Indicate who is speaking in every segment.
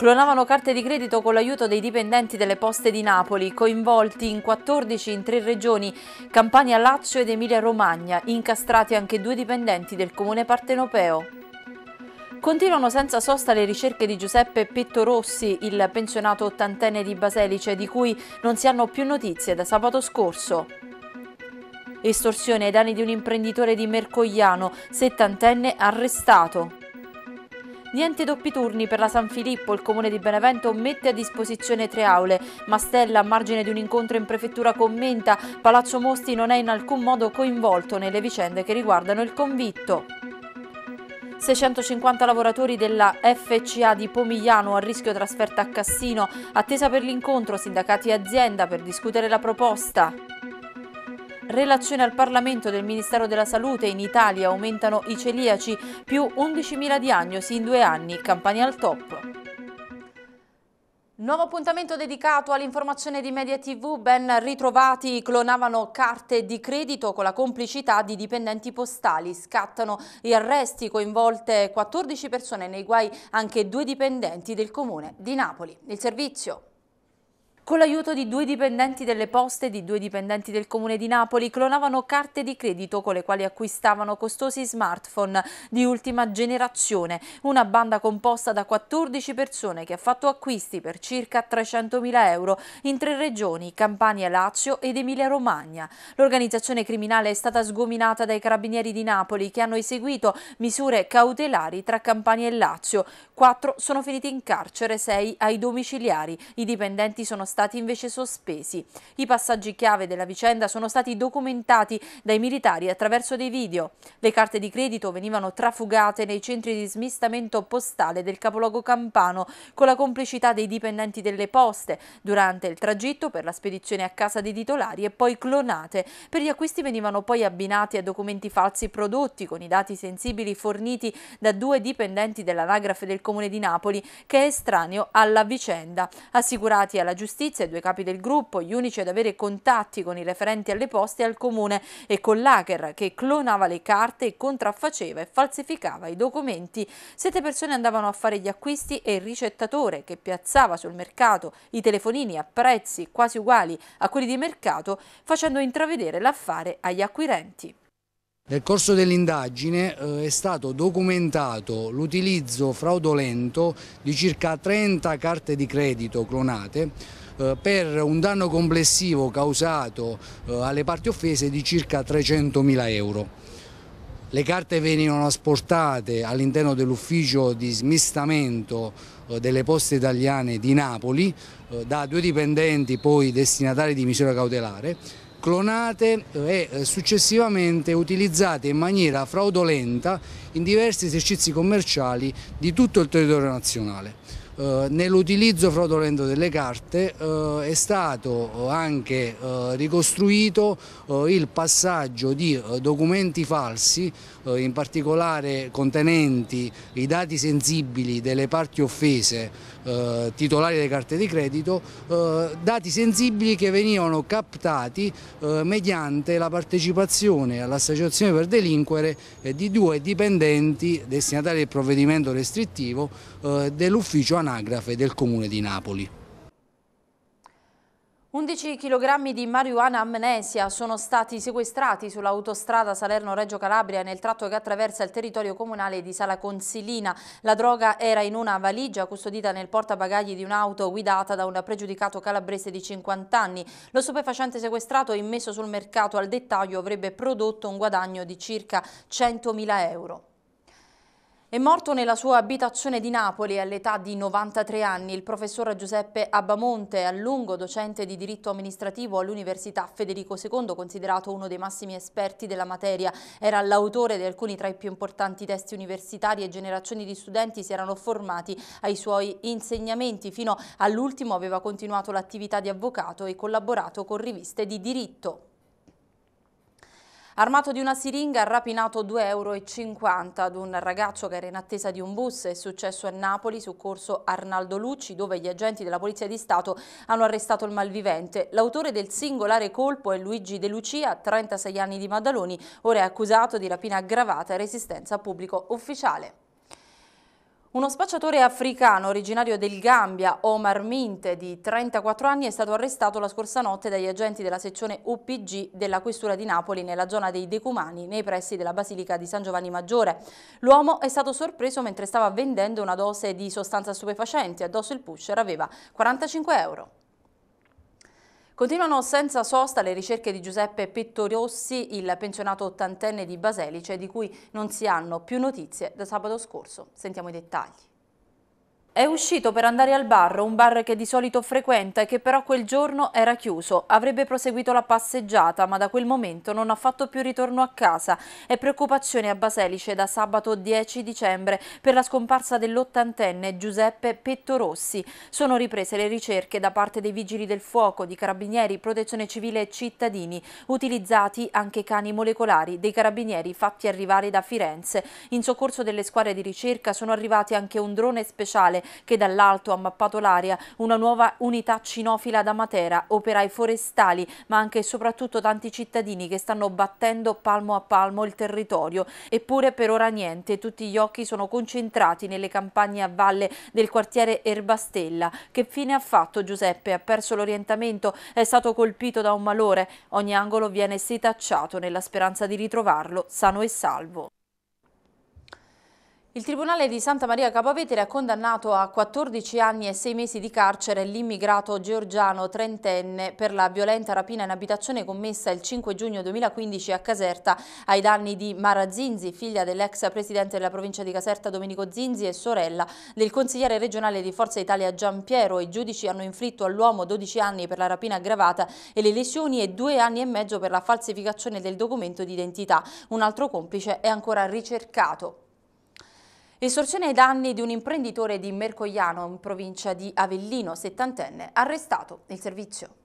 Speaker 1: Clonavano carte di credito con l'aiuto dei dipendenti delle poste di Napoli, coinvolti in 14 in tre regioni, Campania, Lazio ed Emilia Romagna, incastrati anche due dipendenti del comune partenopeo. Continuano senza sosta le ricerche di Giuseppe Pettorossi, il pensionato ottantenne di Baselice, di cui non si hanno più notizie da sabato scorso. Estorsione ai danni di un imprenditore di Mercogliano, settantenne arrestato. Niente doppi turni per la San Filippo, il comune di Benevento mette a disposizione tre aule. Mastella, a margine di un incontro in prefettura, commenta Palazzo Mosti non è in alcun modo coinvolto nelle vicende che riguardano il convitto. 650 lavoratori della FCA di Pomigliano a rischio trasferta a Cassino, attesa per l'incontro sindacati e azienda per discutere la proposta. Relazione al Parlamento del Ministero della Salute in Italia aumentano i celiaci, più 11.000 diagnosi in due anni, campagna al top. Nuovo appuntamento dedicato all'informazione di Media TV, ben ritrovati clonavano carte di credito con la complicità di dipendenti postali, scattano gli arresti coinvolte 14 persone, nei guai anche due dipendenti del comune di Napoli. Il servizio con l'aiuto di due dipendenti delle poste e di due dipendenti del comune di Napoli clonavano carte di credito con le quali acquistavano costosi smartphone di ultima generazione. Una banda composta da 14 persone che ha fatto acquisti per circa 300.000 euro in tre regioni, Campania, Lazio ed Emilia Romagna. L'organizzazione criminale è stata sgominata dai carabinieri di Napoli che hanno eseguito misure cautelari tra Campania e Lazio. Quattro sono finiti in carcere, sei ai domiciliari. I dipendenti sono stati stati invece sospesi. I passaggi chiave della vicenda sono stati documentati dai militari attraverso dei video. Le carte di credito venivano trafugate nei centri di smistamento postale del capoluogo campano con la complicità dei dipendenti delle poste durante il tragitto per la spedizione a casa dei titolari e poi clonate. Per gli acquisti venivano poi abbinati a documenti falsi prodotti con i dati sensibili forniti da due dipendenti dell'anagrafe del comune di Napoli che è estraneo alla vicenda. Assicurati alla giustizia giustizia, i due capi del gruppo, gli unici ad avere contatti con i referenti alle poste e al comune e con l'hacker che clonava le carte contraffaceva e falsificava i documenti. Sette persone andavano a fare gli acquisti e il ricettatore che piazzava sul mercato i telefonini a prezzi quasi uguali a quelli di mercato facendo intravedere l'affare agli acquirenti.
Speaker 2: Nel corso dell'indagine eh, è stato documentato l'utilizzo fraudolento di circa 30 carte di credito clonate eh, per un danno complessivo causato eh, alle parti offese di circa 300.000 euro. Le carte venivano asportate all'interno dell'ufficio di smistamento eh, delle poste italiane di Napoli da due dipendenti poi destinatari di misura cautelare clonate e eh, successivamente utilizzate in maniera fraudolenta in diversi esercizi commerciali di tutto il territorio nazionale. Eh, nell'utilizzo fraudolento delle carte eh, è stato anche ricostruito il passaggio di documenti falsi, in particolare contenenti i dati sensibili delle parti offese titolari delle carte di credito, dati sensibili che venivano captati mediante la partecipazione all'associazione per delinquere di due dipendenti destinatari del provvedimento restrittivo dell'ufficio anagrafe del comune di Napoli.
Speaker 1: 11 kg di marijuana amnesia sono stati sequestrati sull'autostrada Salerno-Reggio Calabria nel tratto che attraversa il territorio comunale di Sala Consilina. La droga era in una valigia custodita nel portabagagli di un'auto guidata da un pregiudicato calabrese di 50 anni. Lo stupefacente sequestrato e immesso sul mercato al dettaglio avrebbe prodotto un guadagno di circa 100.000 euro. È morto nella sua abitazione di Napoli all'età di 93 anni il professor Giuseppe Abbamonte, a lungo docente di diritto amministrativo all'Università Federico II, considerato uno dei massimi esperti della materia. Era l'autore di alcuni tra i più importanti testi universitari e generazioni di studenti si erano formati ai suoi insegnamenti. Fino all'ultimo aveva continuato l'attività di avvocato e collaborato con riviste di diritto. Armato di una siringa ha rapinato 2,50 euro ad un ragazzo che era in attesa di un bus. È successo a Napoli su corso Arnaldo Lucci dove gli agenti della Polizia di Stato hanno arrestato il malvivente. L'autore del singolare colpo è Luigi De Lucia, 36 anni di Maddaloni, ora è accusato di rapina aggravata e resistenza a pubblico ufficiale. Uno spacciatore africano originario del Gambia, Omar Minte, di 34 anni, è stato arrestato la scorsa notte dagli agenti della sezione UPG della Questura di Napoli nella zona dei Decumani, nei pressi della Basilica di San Giovanni Maggiore. L'uomo è stato sorpreso mentre stava vendendo una dose di sostanza stupefacente. Addosso il pusher aveva 45 euro. Continuano senza sosta le ricerche di Giuseppe Pettorossi, il pensionato ottantenne di Baselice, di cui non si hanno più notizie da sabato scorso. Sentiamo i dettagli. È uscito per andare al bar, un bar che di solito frequenta e che però quel giorno era chiuso. Avrebbe proseguito la passeggiata, ma da quel momento non ha fatto più ritorno a casa. È preoccupazione a Baselice da sabato 10 dicembre per la scomparsa dell'ottantenne Giuseppe Pettorossi. Sono riprese le ricerche da parte dei vigili del fuoco, di carabinieri, protezione civile e cittadini, utilizzati anche cani molecolari dei carabinieri fatti arrivare da Firenze. In soccorso delle squadre di ricerca sono arrivati anche un drone speciale che dall'alto ha mappato l'area, una nuova unità cinofila da Matera, operai forestali, ma anche e soprattutto tanti cittadini che stanno battendo palmo a palmo il territorio. Eppure per ora niente, tutti gli occhi sono concentrati nelle campagne a valle del quartiere Erbastella. Che fine ha fatto Giuseppe? Ha perso l'orientamento? È stato colpito da un malore? Ogni angolo viene setacciato nella speranza di ritrovarlo sano e salvo. Il Tribunale di Santa Maria Capavetere ha condannato a 14 anni e 6 mesi di carcere l'immigrato georgiano trentenne per la violenta rapina in abitazione commessa il 5 giugno 2015 a Caserta ai danni di Mara Zinzi, figlia dell'ex presidente della provincia di Caserta Domenico Zinzi e sorella del consigliere regionale di Forza Italia Giampiero. I giudici hanno inflitto all'uomo 12 anni per la rapina aggravata e le lesioni e 2 anni e mezzo per la falsificazione del documento d'identità. Un altro complice è ancora ricercato. Estorsione ai danni di un imprenditore di Mercogliano in provincia di Avellino, settantenne, arrestato. Il servizio.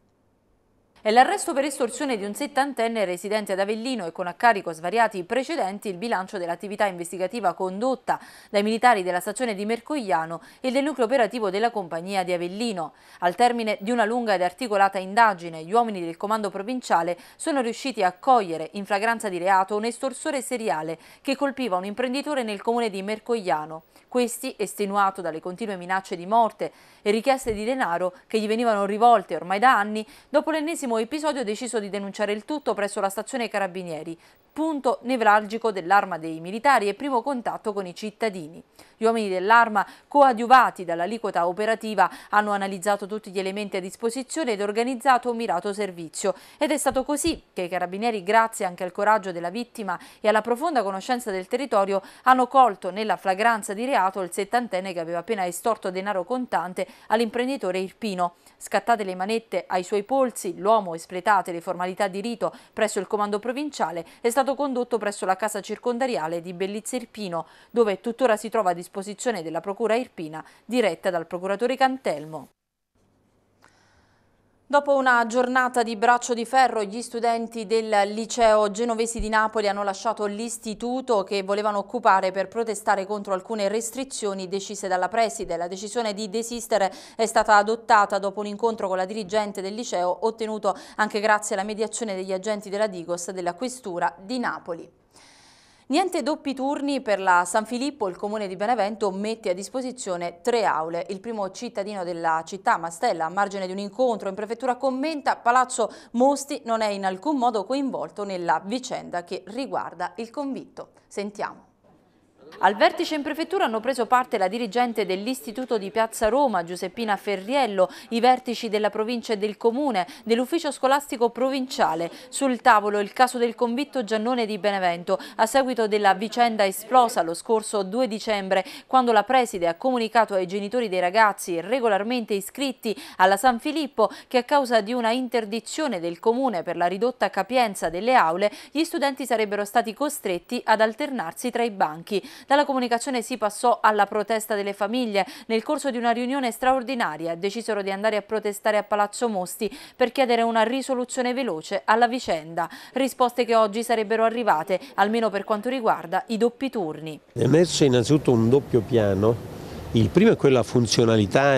Speaker 1: È l'arresto per estorsione di un settantenne residente ad Avellino e con a carico svariati precedenti il bilancio dell'attività investigativa condotta dai militari della stazione di Mercogliano e del nucleo operativo della compagnia di Avellino. Al termine di una lunga ed articolata indagine, gli uomini del comando provinciale sono riusciti a cogliere in flagranza di reato un estorsore seriale che colpiva un imprenditore nel comune di Mercogliano. Questi, estenuato dalle continue minacce di morte e richieste di denaro che gli venivano rivolte ormai da anni, dopo l'ennesimo episodio ha deciso di denunciare il tutto presso la stazione Carabinieri, punto nevralgico dell'arma dei militari e primo contatto con i cittadini. Gli uomini dell'arma, coadiuvati dall'aliquota operativa, hanno analizzato tutti gli elementi a disposizione ed organizzato un mirato servizio. Ed è stato così che i carabinieri, grazie anche al coraggio della vittima e alla profonda conoscenza del territorio, hanno colto nella flagranza di reato il settantenne che aveva appena estorto denaro contante all'imprenditore Irpino. Scattate le manette ai suoi polsi, l'uomo, espletate le formalità di rito presso il comando provinciale, è stato condotto presso la casa circondariale di Bellizza Irpino, dove tuttora si trova a disposizione della Procura Irpina, diretta dal procuratore Cantelmo. Dopo una giornata di braccio di ferro, gli studenti del liceo genovesi di Napoli hanno lasciato l'istituto che volevano occupare per protestare contro alcune restrizioni decise dalla preside. La decisione di desistere è stata adottata dopo un incontro con la dirigente del liceo ottenuto anche grazie alla mediazione degli agenti della Digos della Questura di Napoli. Niente doppi turni per la San Filippo, il comune di Benevento mette a disposizione tre aule. Il primo cittadino della città, Mastella, a margine di un incontro in prefettura commenta Palazzo Mosti non è in alcun modo coinvolto nella vicenda che riguarda il convitto. Sentiamo. Al vertice in prefettura hanno preso parte la dirigente dell'Istituto di Piazza Roma, Giuseppina Ferriello, i vertici della provincia e del comune, dell'ufficio scolastico provinciale. Sul tavolo il caso del convitto Giannone di Benevento, a seguito della vicenda esplosa lo scorso 2 dicembre, quando la preside ha comunicato ai genitori dei ragazzi regolarmente iscritti alla San Filippo che a causa di una interdizione del comune per la ridotta capienza delle aule, gli studenti sarebbero stati costretti ad alternarsi tra i banchi. Dalla comunicazione si passò alla protesta delle famiglie. Nel corso di una riunione straordinaria decisero di andare a protestare a Palazzo Mosti per chiedere una risoluzione veloce alla vicenda. Risposte che oggi sarebbero arrivate, almeno per quanto riguarda i doppi turni.
Speaker 3: È emerso innanzitutto un doppio piano il primo è quella funzionalità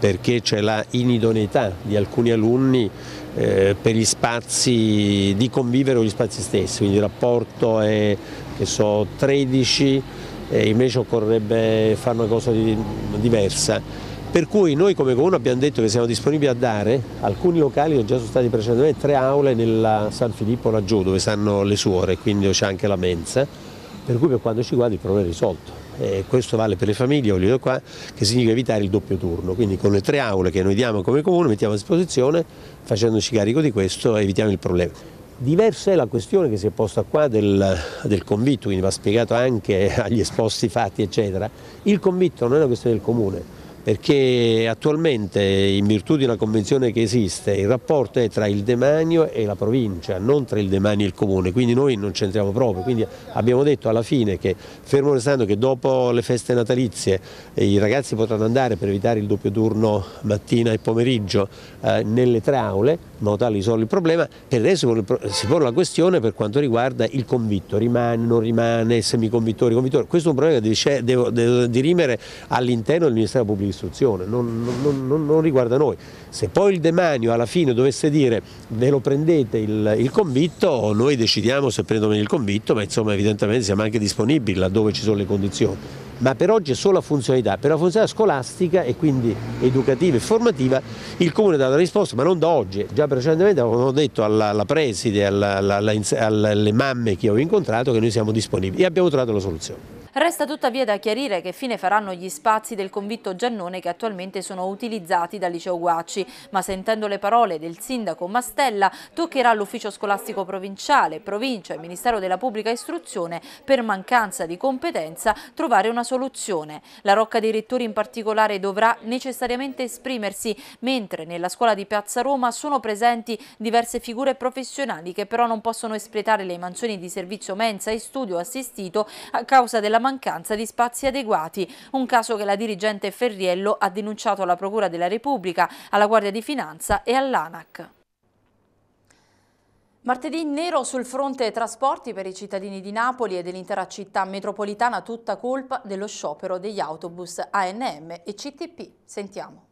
Speaker 3: perché c'è la inidoneità di alcuni alunni per gli spazi di convivere con gli spazi stessi, quindi il rapporto è so, 13 e invece occorrerebbe fare una cosa di, diversa. Per cui noi come comune abbiamo detto che siamo disponibili a dare alcuni locali che già sono stati precedentemente tre aule nella San Filippo laggiù dove stanno le suore, quindi c'è anche la mensa, per cui per quanto ci riguarda il problema è risolto. E questo vale per le famiglie, voglio qua, che significa evitare il doppio turno, quindi con le tre aule che noi diamo come comune mettiamo a disposizione, facendoci carico di questo evitiamo il problema. Diversa è la questione che si è posta qua del, del, convitto, quindi va spiegato anche agli esposti fatti eccetera. Il convitto non è una questione del comune, perché attualmente in virtù di una convenzione che esiste il rapporto è tra il demanio e la provincia, non tra il demanio e il comune, quindi noi non c'entriamo proprio, quindi abbiamo detto alla fine che fermo restando che dopo le feste natalizie eh, i ragazzi potranno andare per evitare il doppio turno mattina e pomeriggio eh, nelle tre aule, in modo tale di risolvere il problema, per adesso si pone la questione per quanto riguarda il convitto, rimane, non rimane, semiconvittori, convittori, questo è un problema che deve dirimere all'interno del Ministero Pubblico istruzione, non, non, non, non, riguarda noi. Se poi il demanio alla fine dovesse dire ve lo prendete il, il convitto, noi decidiamo se prendono il convitto, ma insomma evidentemente siamo anche disponibili laddove ci sono le condizioni. Ma per oggi è solo la funzionalità, per la funzionalità scolastica e quindi educativa e formativa il Comune dà la risposta, ma non da oggi, già precedentemente avevamo detto alla, alla preside, alla, alla, alle mamme che ho incontrato che noi siamo disponibili e abbiamo trovato la soluzione.
Speaker 1: Resta tuttavia da chiarire che fine faranno gli spazi del convitto Giannone che attualmente sono utilizzati dal liceo Guacci, ma sentendo le parole del sindaco Mastella toccherà all'ufficio scolastico provinciale, provincia e Ministero della Pubblica Istruzione per mancanza di competenza trovare una soluzione. La Rocca dei Rettori in particolare dovrà necessariamente esprimersi, mentre nella scuola di Piazza Roma sono presenti diverse figure professionali che però non possono espletare le mansioni di servizio mensa e studio assistito a causa della mancanza di spazi adeguati, un caso che la dirigente Ferriello ha denunciato alla Procura della Repubblica, alla Guardia di Finanza e all'ANAC. Martedì nero sul fronte trasporti per i cittadini di Napoli e dell'intera città metropolitana, tutta colpa dello sciopero degli autobus ANM e CTP. Sentiamo.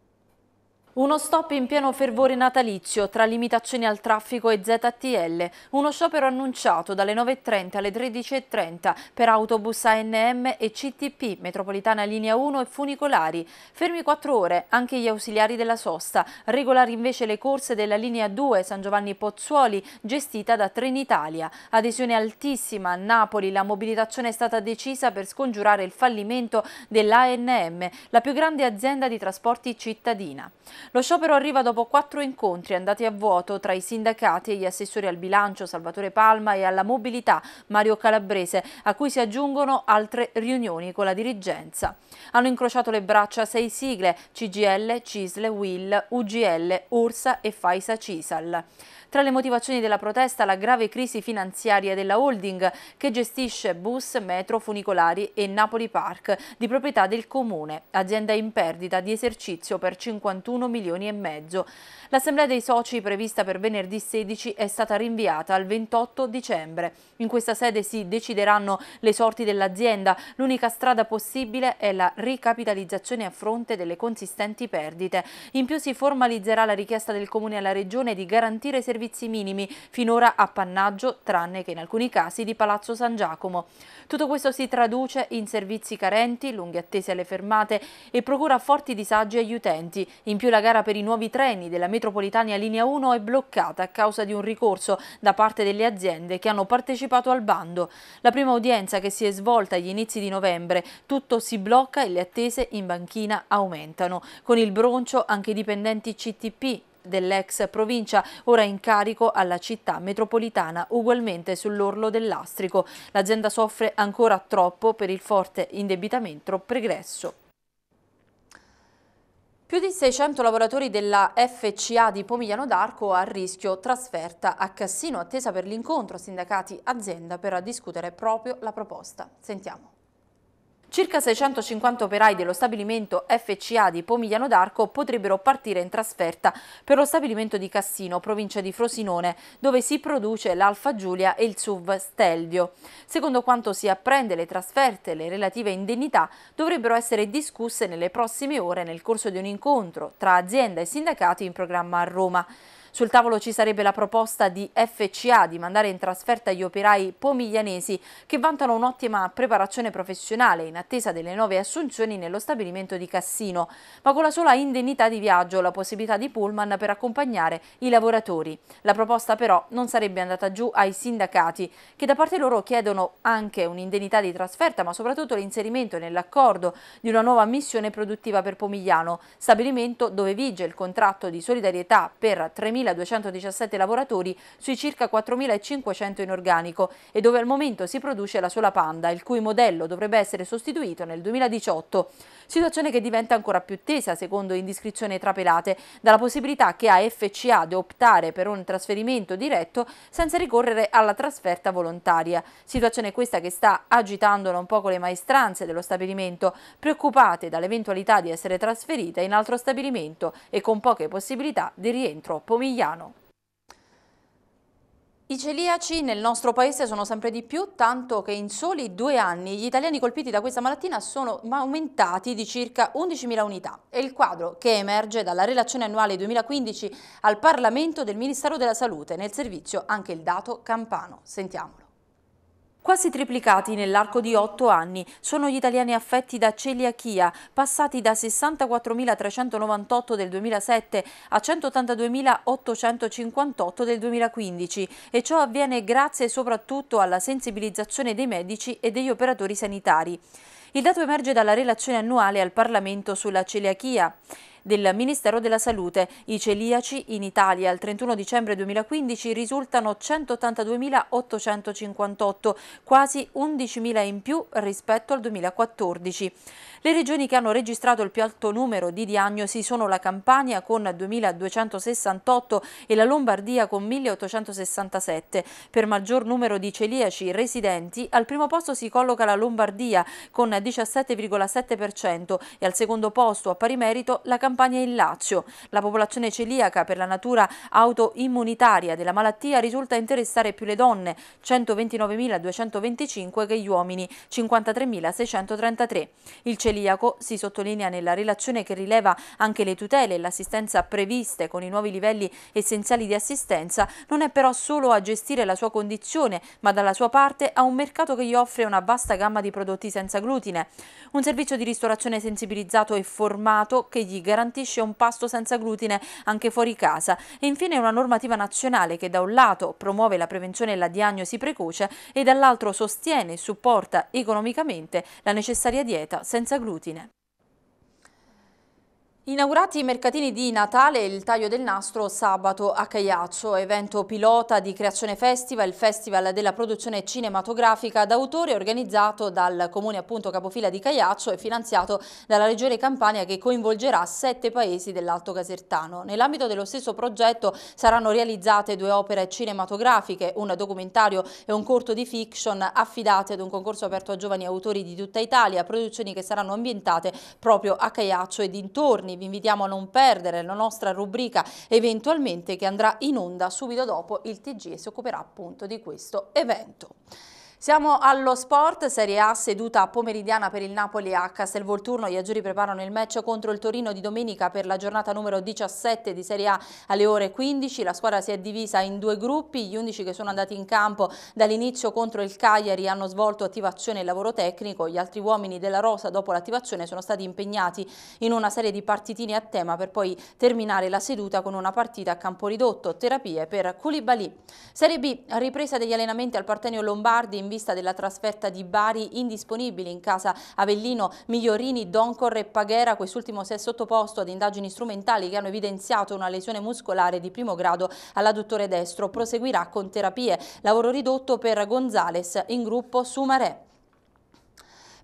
Speaker 1: Uno stop in pieno fervore natalizio tra limitazioni al traffico e ZTL, uno sciopero annunciato dalle 9.30 alle 13.30 per autobus ANM e CTP, metropolitana linea 1 e funicolari, fermi 4 ore anche gli ausiliari della sosta, regolari invece le corse della linea 2 San Giovanni Pozzuoli gestita da Trenitalia, adesione altissima a Napoli, la mobilitazione è stata decisa per scongiurare il fallimento dell'ANM, la più grande azienda di trasporti cittadina. Lo sciopero arriva dopo quattro incontri andati a vuoto tra i sindacati e gli assessori al bilancio Salvatore Palma e alla mobilità Mario Calabrese, a cui si aggiungono altre riunioni con la dirigenza. Hanno incrociato le braccia sei sigle CGL, CISL, WIL, UGL, URSA e FAISA CISAL. Tra le motivazioni della protesta la grave crisi finanziaria della holding che gestisce bus, metro, funicolari e Napoli Park di proprietà del comune, azienda in perdita di esercizio per 51 milioni e mezzo. L'assemblea dei soci prevista per venerdì 16 è stata rinviata al 28 dicembre. In questa sede si decideranno le sorti dell'azienda. L'unica strada possibile è la ricapitalizzazione a fronte delle consistenti perdite. In più si formalizzerà la richiesta del comune alla regione di garantire servizi servizi minimi, finora appannaggio, tranne che in alcuni casi di Palazzo San Giacomo. Tutto questo si traduce in servizi carenti, lunghe attese alle fermate e procura forti disagi agli utenti. In più la gara per i nuovi treni della metropolitana linea 1 è bloccata a causa di un ricorso da parte delle aziende che hanno partecipato al bando. La prima udienza che si è svolta agli inizi di novembre, tutto si blocca e le attese in banchina aumentano. Con il broncio anche i dipendenti CTP dell'ex provincia, ora in carico alla città metropolitana, ugualmente sull'orlo dell'astrico. L'azienda soffre ancora troppo per il forte indebitamento pregresso. Più di 600 lavoratori della FCA di Pomigliano d'Arco a rischio trasferta a Cassino, attesa per l'incontro sindacati azienda per discutere proprio la proposta. Sentiamo. Circa 650 operai dello stabilimento FCA di Pomigliano d'Arco potrebbero partire in trasferta per lo stabilimento di Cassino, provincia di Frosinone, dove si produce l'Alfa Giulia e il SUV Stelvio. Secondo quanto si apprende, le trasferte e le relative indennità dovrebbero essere discusse nelle prossime ore nel corso di un incontro tra azienda e sindacati in programma a Roma. Sul tavolo ci sarebbe la proposta di FCA di mandare in trasferta gli operai pomiglianesi che vantano un'ottima preparazione professionale in attesa delle nuove assunzioni nello stabilimento di Cassino, ma con la sola indennità di viaggio la possibilità di pullman per accompagnare i lavoratori. La proposta però non sarebbe andata giù ai sindacati che da parte loro chiedono anche un'indennità di trasferta ma soprattutto l'inserimento nell'accordo di una nuova missione produttiva per Pomigliano, stabilimento dove vige il contratto di solidarietà per 3.217 lavoratori sui circa 4.500 in organico e dove al momento si produce la sola Panda, il cui modello dovrebbe essere sostituito nel 2018. Situazione che diventa ancora più tesa, secondo indiscrezioni trapelate, dalla possibilità che ha FCA di optare per un trasferimento diretto senza ricorrere alla trasferta volontaria. Situazione questa che sta agitando un po' con le maestranze dello stabilimento, preoccupate dall'eventualità di essere trasferite in altro stabilimento e con poche possibilità di rientro pomigliano. I celiaci nel nostro paese sono sempre di più, tanto che in soli due anni gli italiani colpiti da questa malattia sono aumentati di circa 11.000 unità. È il quadro che emerge dalla relazione annuale 2015 al Parlamento del Ministero della Salute, nel servizio anche il dato campano. Sentiamolo. Quasi triplicati nell'arco di otto anni sono gli italiani affetti da celiachia, passati da 64.398 del 2007 a 182.858 del 2015 e ciò avviene grazie soprattutto alla sensibilizzazione dei medici e degli operatori sanitari. Il dato emerge dalla relazione annuale al Parlamento sulla celiachia del Ministero della Salute. I celiaci in Italia al 31 dicembre 2015 risultano 182.858, quasi 11.000 in più rispetto al 2014. Le regioni che hanno registrato il più alto numero di diagnosi sono la Campania con 2.268 e la Lombardia con 1.867. Per maggior numero di celiaci residenti al primo posto si colloca la Lombardia con 17,7% e al secondo posto a pari merito la Campania e il Lazio. La popolazione celiaca per la natura autoimmunitaria della malattia risulta interessare più le donne, 129.225 che gli uomini, 53.633. Il celiaco si sottolinea nella relazione che rileva anche le tutele e l'assistenza previste con i nuovi livelli essenziali di assistenza, non è però solo a gestire la sua condizione, ma dalla sua parte ha un mercato che gli offre una vasta gamma di prodotti senza glutine, un servizio di ristorazione sensibilizzato e formato che gli garantisce un pasto senza glutine anche fuori casa e infine una normativa nazionale che da un lato promuove la prevenzione e la diagnosi precoce e dall'altro sostiene e supporta economicamente la necessaria dieta senza glutine. Inaugurati i mercatini di Natale e il taglio del nastro sabato a Cagliaccio, evento pilota di Creazione Festival, festival della produzione cinematografica d'autore organizzato dal comune appunto capofila di Cagliaccio e finanziato dalla regione Campania che coinvolgerà sette paesi dell'Alto Casertano. Nell'ambito dello stesso progetto saranno realizzate due opere cinematografiche, un documentario e un corto di fiction affidate ad un concorso aperto a giovani autori di tutta Italia, produzioni che saranno ambientate proprio a Cagliaccio e dintorni vi invitiamo a non perdere la nostra rubrica eventualmente che andrà in onda subito dopo il TG e si occuperà appunto di questo evento. Siamo allo sport, Serie A seduta pomeridiana per il Napoli a Castelvolturno. Gli azzurri preparano il match contro il Torino di domenica per la giornata numero 17 di Serie A alle ore 15. La squadra si è divisa in due gruppi. Gli 11 che sono andati in campo dall'inizio contro il Cagliari hanno svolto attivazione e lavoro tecnico. Gli altri uomini della Rosa dopo l'attivazione sono stati impegnati in una serie di partitini a tema per poi terminare la seduta con una partita a campo ridotto, terapie per Koulibaly. Serie B, ripresa degli allenamenti al Partenio Lombardi in vista della trasferta di Bari indisponibili in casa Avellino, Migliorini, Doncor e Paghera. Quest'ultimo si è sottoposto ad indagini strumentali che hanno evidenziato una lesione muscolare di primo grado all'adduttore destro. Proseguirà con terapie. Lavoro ridotto per Gonzales in gruppo Sumarè.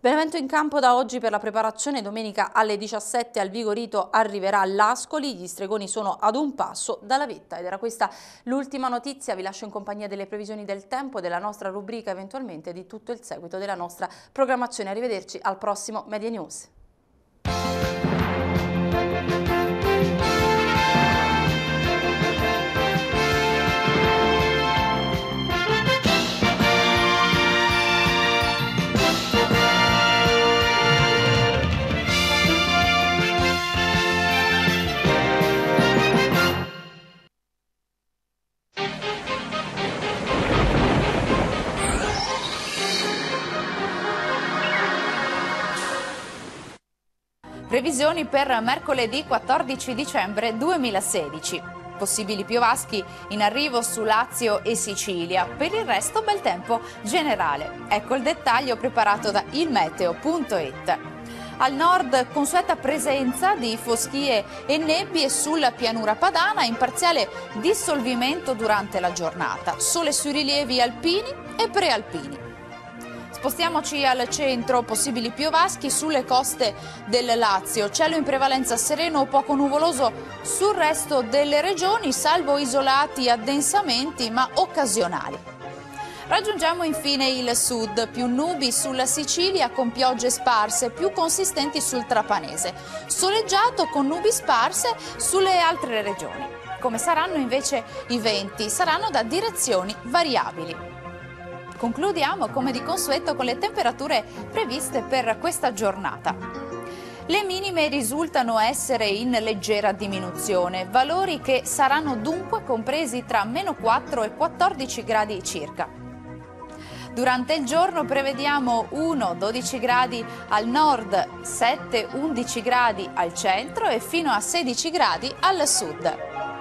Speaker 1: Benevento in campo da oggi per la preparazione domenica alle 17 al Vigorito arriverà l'Ascoli, gli stregoni sono ad un passo dalla vetta ed era questa l'ultima notizia, vi lascio in compagnia delle previsioni del tempo, della nostra rubrica eventualmente di tutto il seguito della nostra programmazione. Arrivederci al prossimo Media News.
Speaker 4: Previsioni per mercoledì 14 dicembre 2016. Possibili piovaschi in arrivo su Lazio e Sicilia. Per il resto bel tempo generale. Ecco il dettaglio preparato da ilmeteo.it. Al nord consueta presenza di foschie e nebbie sulla pianura padana in parziale dissolvimento durante la giornata. Sole sui rilievi alpini e prealpini. Spostiamoci al centro, possibili piovaschi sulle coste del Lazio, cielo in prevalenza sereno o poco nuvoloso sul resto delle regioni, salvo isolati addensamenti ma occasionali. Raggiungiamo infine il sud, più nubi sulla Sicilia con piogge sparse più consistenti sul Trapanese, soleggiato con nubi sparse sulle altre regioni. Come saranno invece i venti? Saranno da direzioni variabili. Concludiamo come di consueto con le temperature previste per questa giornata. Le minime risultano essere in leggera diminuzione, valori che saranno dunque compresi tra meno 4 e 14 gradi circa. Durante il giorno prevediamo 1-12 gradi al nord, 7-11 gradi al centro e fino a 16 gradi al sud.